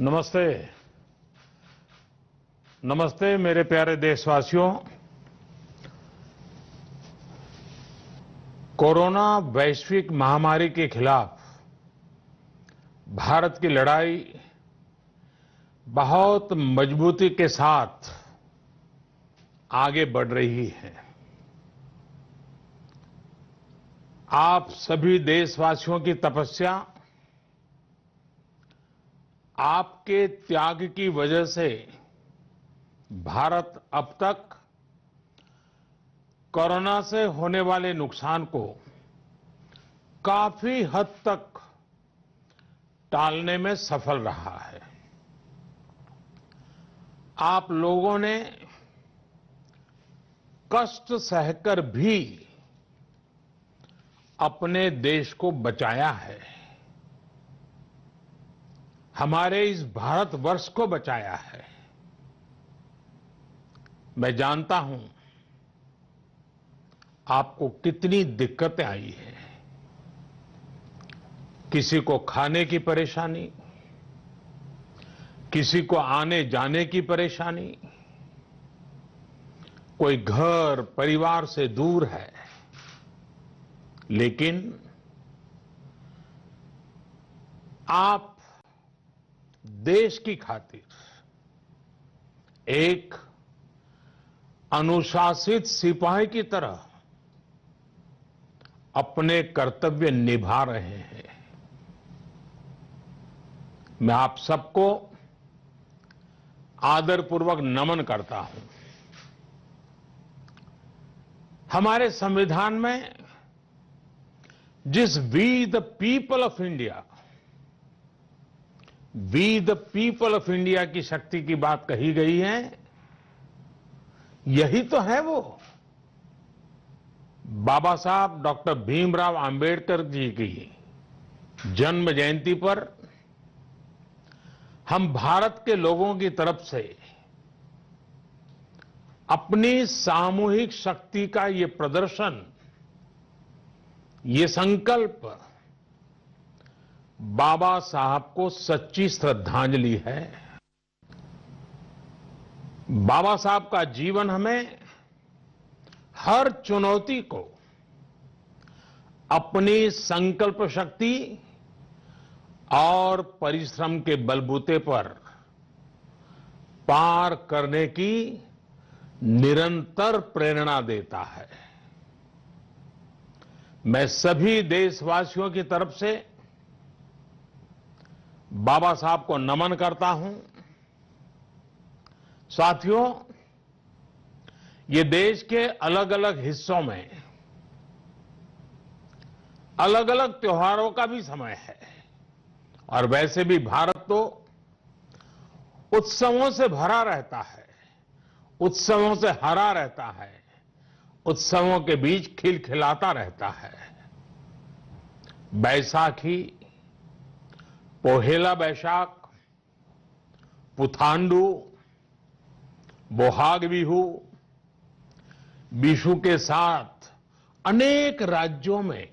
नमस्ते। नमस्ते मेरे प्यारे देशवासियों। कोरोना वैश्विक महामारी के खिलाफ भारत की लड़ाई बहुत मजबूती के साथ आगे बढ़ रही है। आप सभी देशवासियों की तपस्या आपके त्याग की वजह से भारत अब तक कोरोना से होने वाले नुकसान को काफ़ी हद तक टालने में सफल रहा है। आप लोगों ने कष्ट सहकर भी अपने देश को बचाया है। हमारे इस भारतवर्ष को बचाया है। मैं जानता हूँ आपको कितनी दिक्कतें आई हैं। किसी को खाने की परेशानी, किसी को आने जाने की परेशानी, कोई घर परिवार से दूर है, लेकिन आप देश की खातिर। एक अनुशासित सिपाही की तरह अपने कर्तव्य निभा रहे हैं। मैं आप सबको आदरपूर्वक नमन करता हूँ। हमारे संविधान में जिस we the people of India we the people of India की शक्ति की बात कही गई है। यही तो है वो। बाबा साहब, डॉक्टर भीमराव अंबेडकर जी की जन्म जयंती पर हम भारत के लोगों की तरफ़ से अपनी सामूहिक शक्ति का ये प्रदर्शन, ये संकल्प बाबा साहब को सच्ची श्रद्धांजलि है। बाबा साहब का जीवन हमें हर चुनौती को, अपनी संकल्प शक्ति और परिश्रम के बलबूते पर पार करने की निरंतर प्रेरणा देता है। मैं सभी देशवासियों की तरफ़ से बाबा साहब को नमन करता हूँ। साथियों, ये देश के अलग अलग हिस्सों में अलग अलग त्योहारों का भी समय है। और वैसे भी भारत तो उत्सवों से भरा रहता है, उत्सवों से हरा रहता है, उत्सवों के बीच खिलखिलाता रहता है। बैसाखी पोहेला बैशाख, पुथांडू बोहाग बिहू बिशु के साथ अनेक राज्यों में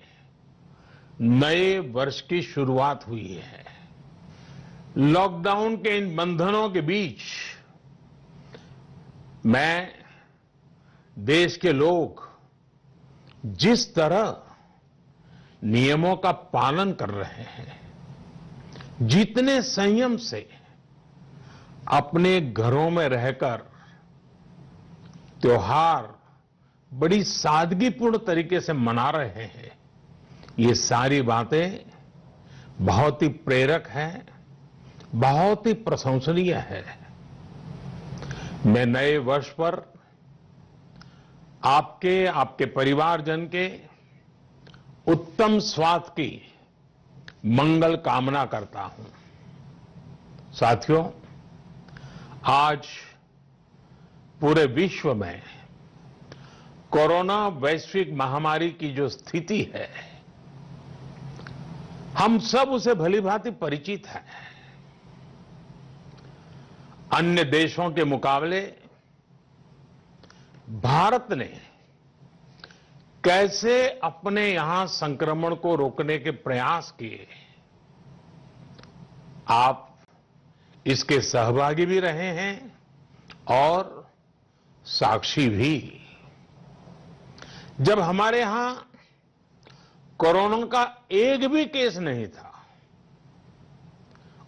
नए वर्ष की शुरुआत हुई है। लॉकडाउन के इन बंधनों के बीच मैं देश के लोग जिस तरह नियमों का पालन कर रहे हैं जितने संयम से अपने घरों में रहकर त्योहार बड़ी सादगीपूर्ण तरीके से मना रहे हैं, ये सारी बातें बहुत ही प्रेरक हैं, बहुत ही प्रशंसनीय है। मैं नए वर्ष पर आपके आपके परिवारजन के उत्तम स्वास्थ्य की मंगल कामना करता हूँ। साथियों, आज पूरे विश्व में कोरोना वैश्विक महामारी की जो स्थिति है, हम सब उसे भली भांति परिचित हैं। अन्य देशों के मुकाबले भारत ने कैसे अपने यहाँ संक्रमण को रोकने के प्रयास किए? आप इसके सहभागी भी रहे हैं और साक्षी भी। जब हमारे यहाँ कोरोना का एक भी केस नहीं था,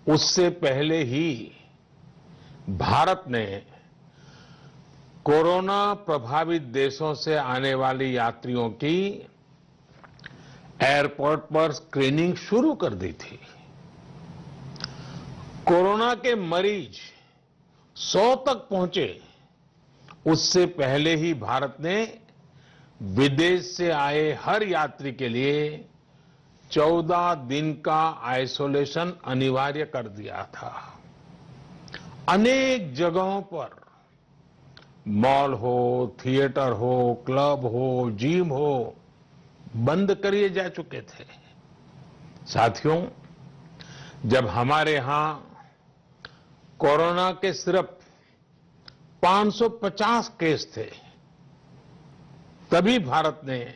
उससे पहले ही भारत ने कोरोना प्रभावित देशों से आने वाले यात्रियों की एयरपोर्ट पर स्क्रीनिंग शुरू कर दी थी। कोरोना के मरीज़ 100 तक पहुँचे। उससे पहले ही भारत ने विदेश से आए हर यात्री के लिए 14 दिन का आइसोलेशन अनिवार्य कर दिया था। अनेक जगहों पर मॉल हो, थिएटर हो, क्लब हो, जिम हो, बंद करिए जा चुके थे। साथियों, जब हमारे यहाँ कोरोना के सिर्फ़ 550 केस थे, तभी भारत ने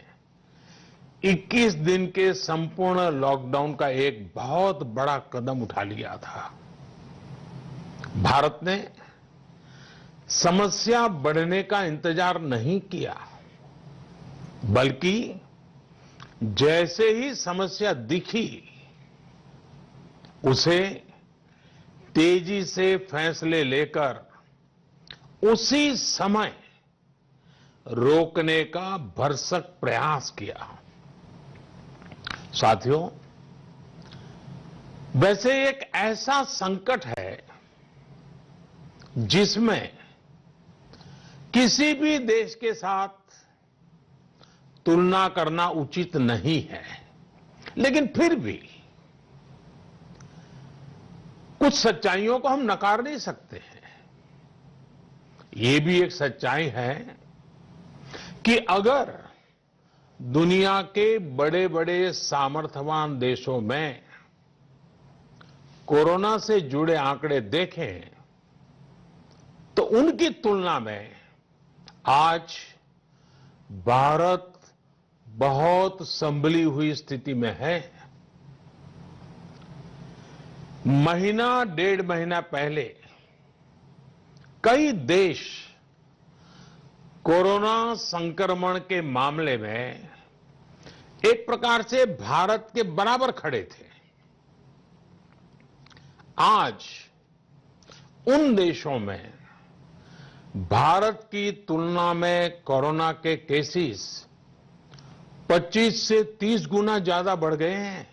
21 दिन के संपूर्ण लॉकडाउन का एक बहुत बड़ा कदम उठा लिया था। भारत ने समस्या बढ़ने का इंतज़ार नहीं किया, बल्कि जैसे ही समस्या दिखी, उसे तेज़ी से फैसले लेकर उसी समय रोकने का भरसक प्रयास किया। साथियों, वैसे एक ऐसा संकट है जिसमें किसी भी देश के साथ तुलना करना उचित नहीं है। लेकिन फिर भी कुछ सच्चाइयों को हम नकार नहीं सकते हैं। ये भी एक सच्चाई है कि अगर दुनिया के बड़े बड़े सामर्थ्यवान देशों में कोरोना से जुड़े आंकड़े देखें तो उनकी तुलना में आज भारत बहुत संभली हुई स्थिति में है। महीना, डेढ़ महीना पहले कई देश कोरोना संक्रमण के मामले में एक प्रकार से भारत के बराबर खड़े थे। आज उन देशों में भारत की तुलना में कोरोना के केसेस 25 से 30 गुना ज़्यादा बढ़ गए हैं।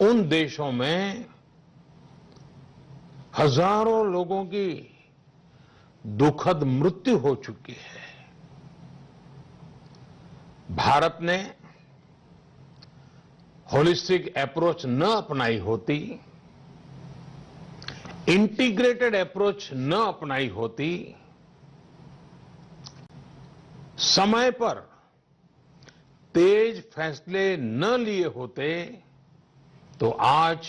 उन देशों में हज़ारों लोगों की दुखद मृत्यु हो चुकी है। भारत ने होलिस्टिक अप्रोच न अपनाई होती इंटीग्रेटेड अप्रोच न अपनाई होती, समय पर तेज फैसले न लिए होते तो आज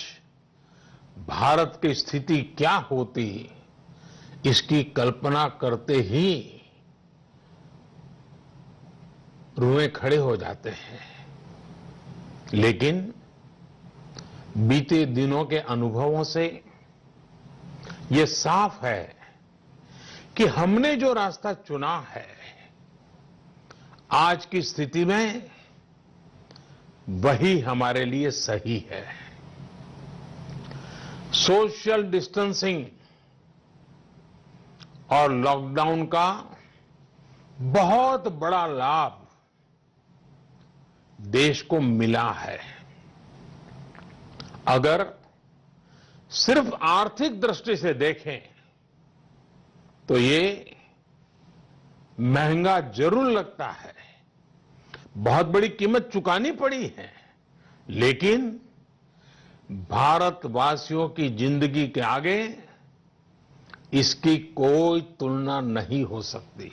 भारत की स्थिति क्या होती, इसकी कल्पना करते ही रुए खड़े हो जाते हैं। लेकिन बीते दिनों के अनुभवों से ये साफ़ है कि हमने जो रास्ता चुना है, आज की स्थिति में वही हमारे लिए सही है। सोशल डिस्टेंसिंग और लॉकडाउन का बहुत बड़ा लाभ देश को मिला है। अगर सिर्फ़ आर्थिक दृष्टि से देखें तो ये महँगा ज़रूर लगता है। बहुत बड़ी कीमत चुकानी पड़ी है, लेकिन भारतवासियों की ज़िंदगी के आगे इसकी कोई तुलना नहीं हो सकती।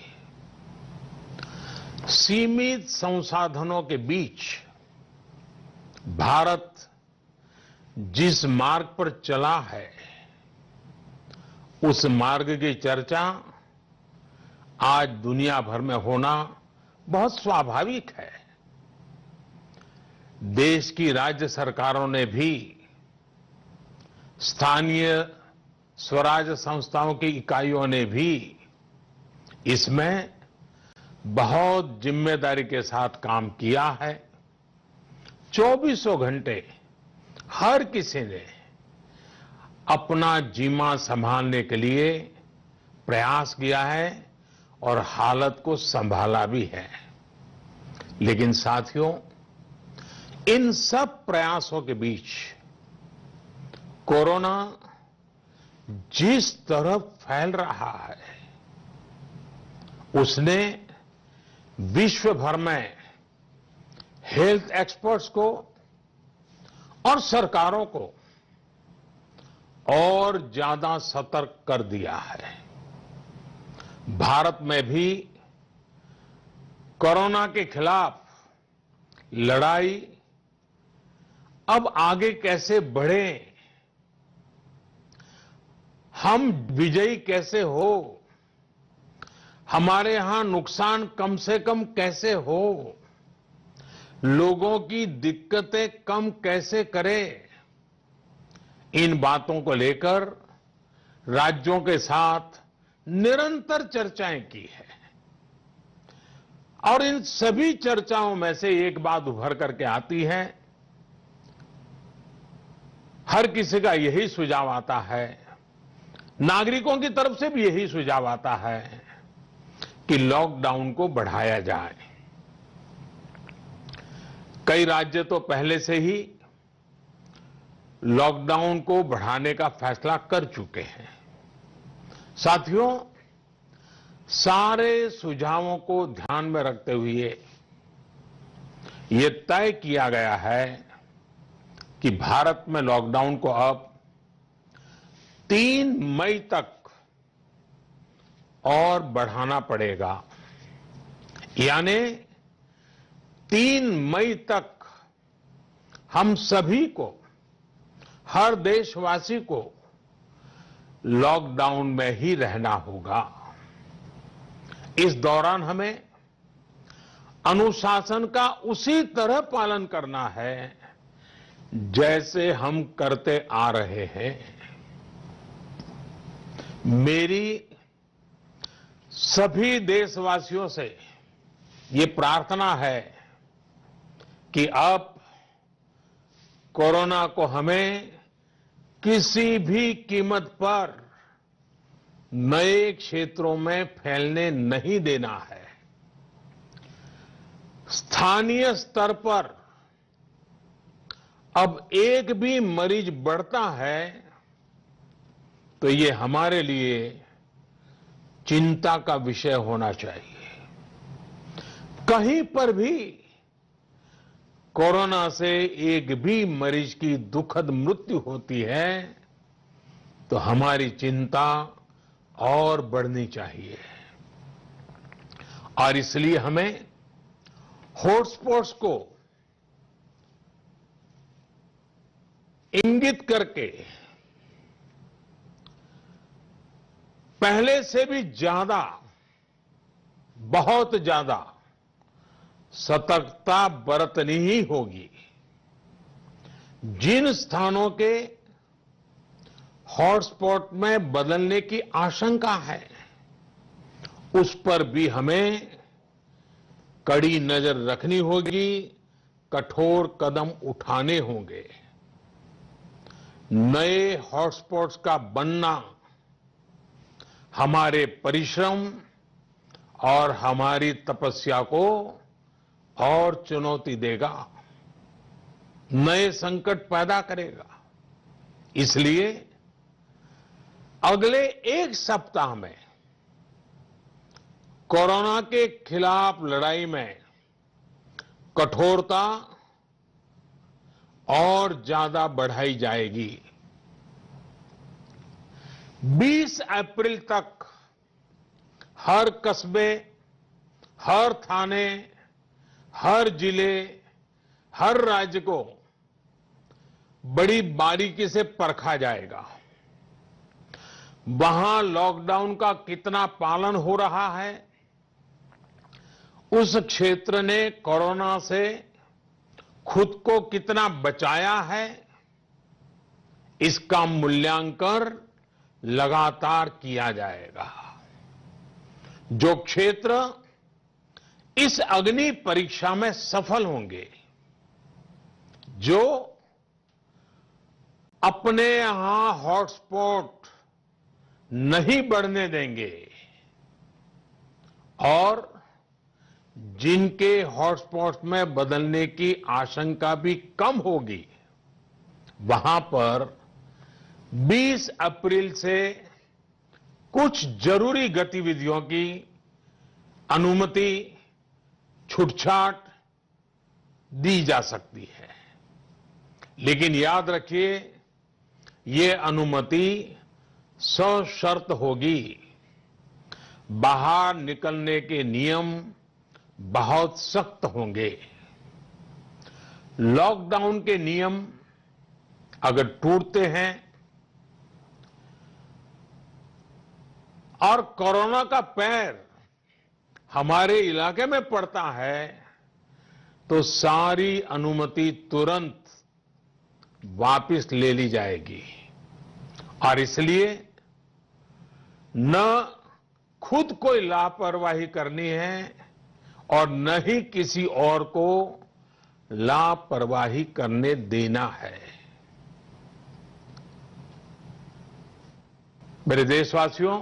सीमित संसाधनों के बीच भारत जिस मार्ग पर चला है, उस मार्ग की चर्चा आज दुनिया भर में होना बहुत स्वाभाविक है। देश की राज्य सरकारों ने भी स्थानीय स्वराज संस्थाओं की इकाइयों ने भी इसमें बहुत ज़िम्मेदारी के साथ काम किया है। चौबीसों घंटे हर किसी ने अपना जीमा संभालने के लिए प्रयास किया है और हालत को संभाला भी है। लेकिन साथियों, इन सब प्रयासों के बीच कोरोना जिस तरफ़ फैल रहा है, उसने विश्व भर में हेल्थ एक्सपर्ट्स को और सरकारों को और ज़्यादा सतर्क कर दिया है। भारत में भी कोरोना के खिलाफ लड़ाई अब आगे कैसे बढ़े, हम विजयी कैसे हो, हमारे यहाँ नुकसान कम से कम कैसे हो लोगों की दिक्कतें कम कैसे करें? इन बातों को लेकर राज्यों के साथ निरंतर चर्चाएँ की है। और इन सभी चर्चाओं में से एक बात उभर करके आती है। हर किसी का यही सुझाव आता है। नागरिकों की तरफ़ से भी यही सुझाव आता है कि लॉकडाउन को बढ़ाया जाए। कई राज्य तो पहले से ही लॉकडाउन को बढ़ाने का फैसला कर चुके हैं। साथियों, सारे सुझावों को ध्यान में रखते हुए ये तय किया गया है कि भारत में लॉकडाउन को अब तीन मई तक और बढ़ाना पड़ेगा। यानी तीन मई तक हम सभी को, हर देशवासी को लॉकडाउन में ही रहना होगा। इस दौरान हमें अनुशासन का उसी तरह पालन करना है जैसे हम करते आ रहे हैं। मेरी सभी देशवासियों से ये प्रार्थना है कि अब कोरोना को हमें किसी भी कीमत पर नए क्षेत्रों में फैलने नहीं देना है। स्थानीय स्तर पर अब एक भी मरीज़ बढ़ता है तो ये हमारे लिए चिंता का विषय होना चाहिए। कहीं पर भी कोरोना से एक भी मरीज़ की दुखद मृत्यु होती है तो हमारी चिंता और बढ़नी चाहिए। और इसलिए हमें हॉटस्पॉट्स को इंगित करके पहले से भी ज़्यादा, बहुत ज़्यादा सतर्कता बरतनी ही होगी। जिन स्थानों के हॉटस्पॉट में बदलने की आशंका है, उस पर भी हमें कड़ी नज़र रखनी होगी, कठोर कदम उठाने होंगे। नए हॉटस्पॉट्स का बनना हमारे परिश्रम और हमारी तपस्या को और चुनौती देगा, नए संकट पैदा करेगा। इसलिए अगले एक सप्ताह में कोरोना के खिलाफ लड़ाई में कठोरता और ज़्यादा बढ़ाई जाएगी। 20 अप्रैल तक हर कस्बे, हर थाने हर ज़िले, हर राज्य को बड़ी बारीकी से परखा जाएगा। वहाँ लॉकडाउन का कितना पालन हो रहा है, उस क्षेत्र ने कोरोना से खुद को कितना बचाया है, इसका मूल्यांकन लगातार किया जाएगा। जो क्षेत्र इस अग्नि परीक्षा में सफल होंगे, जो अपने यहाँ हॉटस्पॉट नहीं बढ़ने देंगे और जिनके हॉटस्पॉट में बदलने की आशंका भी कम होगी, वहाँ पर 20 अप्रैल से कुछ ज़रूरी गतिविधियों की अनुमति छूटछाट दी जा सकती है। लेकिन याद रखिए, ये अनुमति सशर्त होगी। बाहर निकलने के नियम बहुत सख्त होंगे। लॉकडाउन के नियम अगर टूटते हैं और कोरोना का पैर हमारे इलाके में पड़ता है तो सारी अनुमति तुरंत वापस ले ली जाएगी। और इसलिए न खुद कोई लापरवाही करनी है और न ही किसी और को लापरवाही करने देना है। मेरे देशवासियों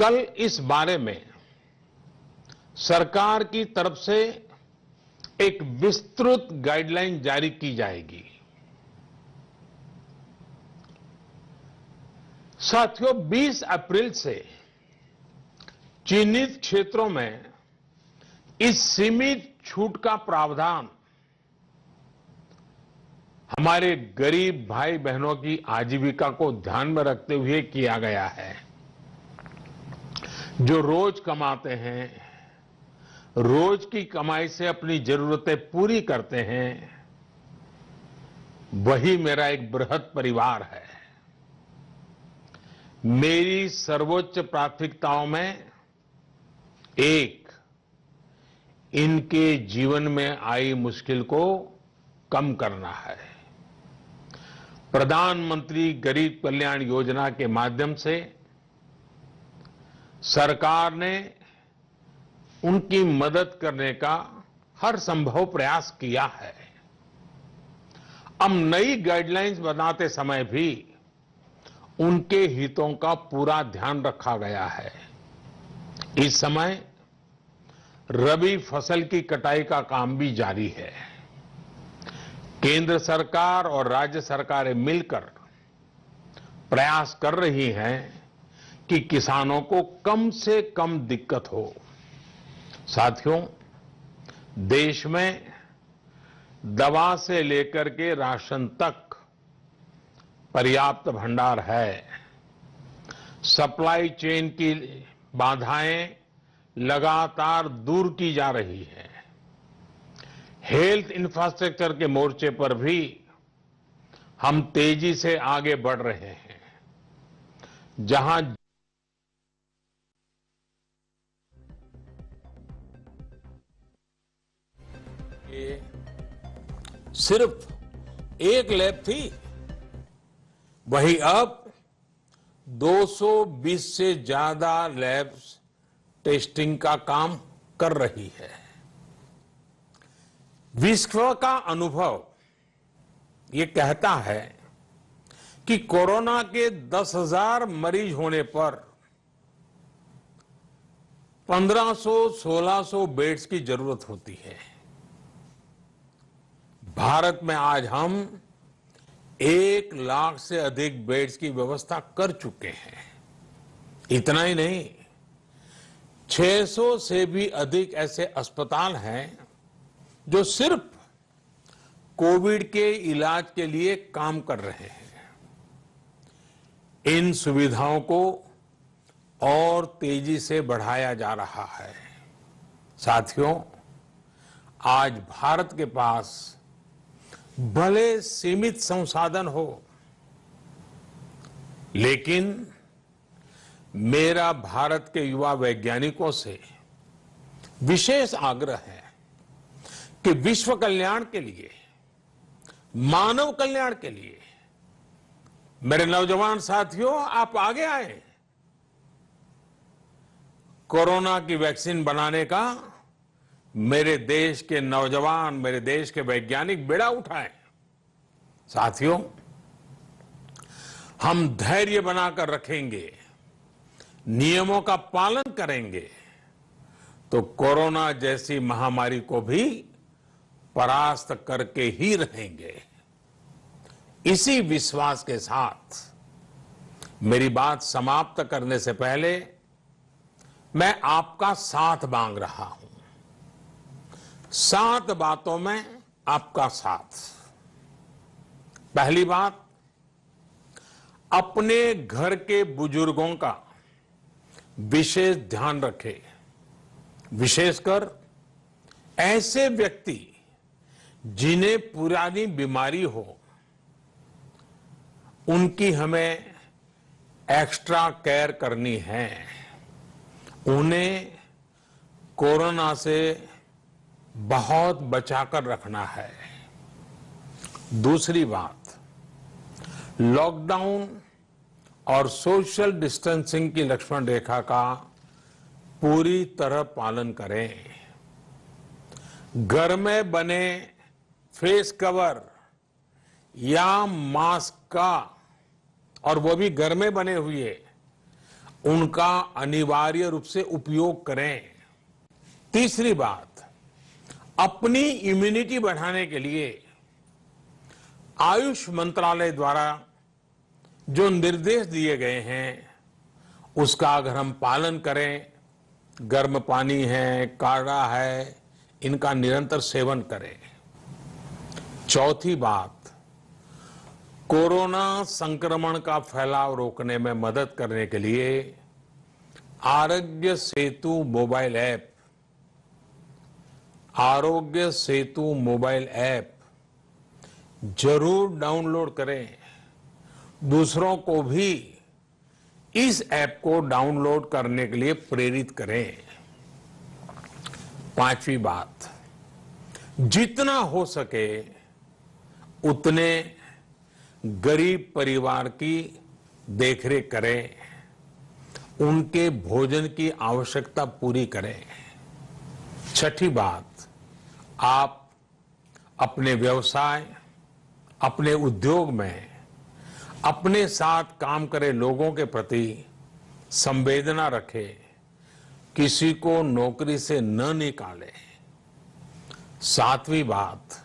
कल इस बारे में सरकार की तरफ़ से एक विस्तृत गाइडलाइन जारी की जाएगी। साथियों 20 अप्रैल से चिन्हित क्षेत्रों में इस सीमित छूट का प्रावधान हमारे गरीब भाई बहनों की आजीविका को ध्यान में रखते हुए किया गया है। जो रोज कमाते हैं, रोज की कमाई से अपनी जरूरतें पूरी करते हैं, वही मेरा एक बृहद परिवार है। मेरी सर्वोच्च प्राथमिकताओं में एक, इनके जीवन में आई मुश्किल को कम करना है। प्रधानमंत्री गरीब कल्याण योजना के माध्यम से सरकार ने उनकी मदद करने का हर संभव प्रयास किया है। अब नई गाइडलाइंस बनाते समय भी उनके हितों का पूरा ध्यान रखा गया है। इस समय रबी फ़सल की कटाई का काम भी जारी है। केंद्र सरकार और राज्य सरकारें मिलकर प्रयास कर रही हैं कि किसानों को कम से कम दिक्कत हो। साथियों, देश में दवा से लेकर के राशन तक पर्याप्त भंडार है। सप्लाई चेन की बाधाएँ लगातार दूर की जा रही है। हेल्थ इंफ्रास्ट्रक्चर के मोर्चे पर भी हम तेज़ी से आगे बढ़ रहे हैं। जहाँ सिर्फ़ एक लैब थी। वही अब 220 से ज़्यादा लैब्स टेस्टिंग का काम कर रही है। विश्व का अनुभव ये कहता है कि कोरोना के 10,000 मरीज़ होने पर 1500-1600 बेड्स की ज़रूरत होती है। भारत में आज हम एक लाख से अधिक बेड्स की व्यवस्था कर चुके हैं। इतना ही नहीं 600 से भी अधिक ऐसे अस्पताल हैं जो सिर्फ़ कोविड के इलाज के लिए काम कर रहे हैं। इन सुविधाओं को और तेज़ी से बढ़ाया जा रहा है। साथियों, आज भारत के पास भले सीमित संसाधन हो, लेकिन मेरा भारत के युवा वैज्ञानिकों से विशेष आग्रह है कि विश्व कल्याण के लिए, मानव कल्याण के लिए, मेरे नौजवान साथियों, आप आगे आए। कोरोना की वैक्सीन बनाने का मेरे देश के नौजवान, मेरे देश के वैज्ञानिक बेड़ा उठाए। साथियों, हम धैर्य बनाकर रखेंगे, नियमों का पालन करेंगे तो कोरोना जैसी महामारी को भी परास्त करके ही रहेंगे। इसी विश्वास के साथ मेरी बात समाप्त करने से पहले मैं आपका साथ मांग रहा हूँ। सात बातों में आपका साथ। पहली बात, अपने घर के बुज़ुर्गों का विशेष ध्यान रखें। विशेषकर ऐसे व्यक्ति जिन्हें पुरानी बीमारी हो, उनकी हमें एक्स्ट्रा केयर करनी है। उन्हें कोरोना से बहुत बचाकर रखना है। दूसरी बात लॉकडाउन और सोशल डिस्टेंसिंग की लक्ष्मण रेखा का पूरी तरह पालन करें। घर में बने फेस कवर या मास्क का, और वो भी घर में बने हुए, उनका अनिवार्य रूप से उपयोग करें। तीसरी बात अपनी इम्यूनिटी बढ़ाने के लिए आयुष मंत्रालय द्वारा जो निर्देश दिए गए हैं, उसका अगर हम पालन करें, गर्म पानी है, काढ़ा है, इनका निरंतर सेवन करें। चौथी बात, कोरोना संक्रमण का फैलाव रोकने में मदद करने के लिए आरोग्य Setu mobile app Aarogya Setu mobile app ज़रूर डाउनलोड करें। दूसरों को भी इस ऐप को डाउनलोड करने के लिए प्रेरित करें। पांचवी बात, जितना हो सके उतने गरीब परिवार की देखरेख करें। उनके भोजन की आवश्यकता पूरी करें। छठी बात आप अपने व्यवसाय, अपने उद्योग में, अपने साथ काम करे लोगों के प्रति संवेदना रखें, किसी को नौकरी से न निकाले। सातवीं बात,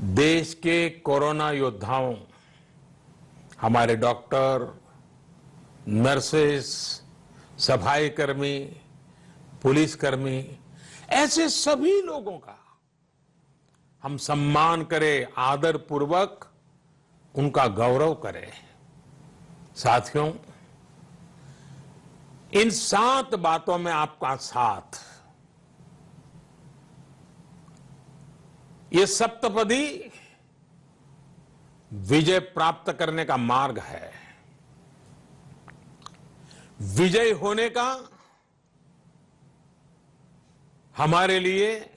देश के कोरोना योद्धाओं, हमारे डॉक्टर, नर्सेस, सफ़ाई कर्मी पुलिसकर्मी ऐसे सभी लोगों का हम सम्मान करें आदर पूर्वक उनका गौरव करें। साथियों, इन सात बातों में आपका साथ। ये सप्तपदी विजय प्राप्त करने का मार्ग है। विजय होने का हमारे लिए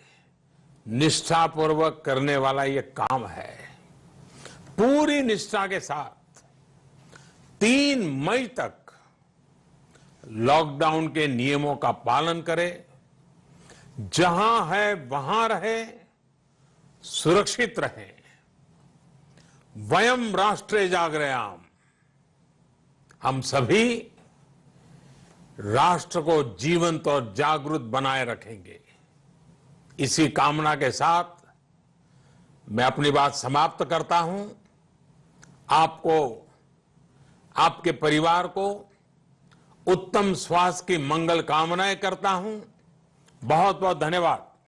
निष्ठापूर्वक करने वाला ये काम है। पूरी निष्ठा के साथ तीन मई तक लॉकडाउन के नियमों का पालन करें। जहाँ है वहाँ रहे, सुरक्षित रहे। वयम राष्ट्र जागरयाम। हम सभी राष्ट्र को जीवंत और जागरूक बनाए रखेंगे। इसी कामना के साथ मैं अपनी बात समाप्त करता हूँ। आपको, आपके परिवार को उत्तम स्वास्थ्य की मंगल कामनाएँ करता हूँ। बहुत बहुत धन्यवाद।